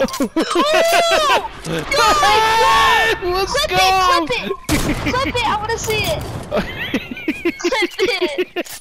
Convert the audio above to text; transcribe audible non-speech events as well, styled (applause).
oh! Let's Clip go! it! Clip it! Clip it! I want to see it! (laughs) Clip it!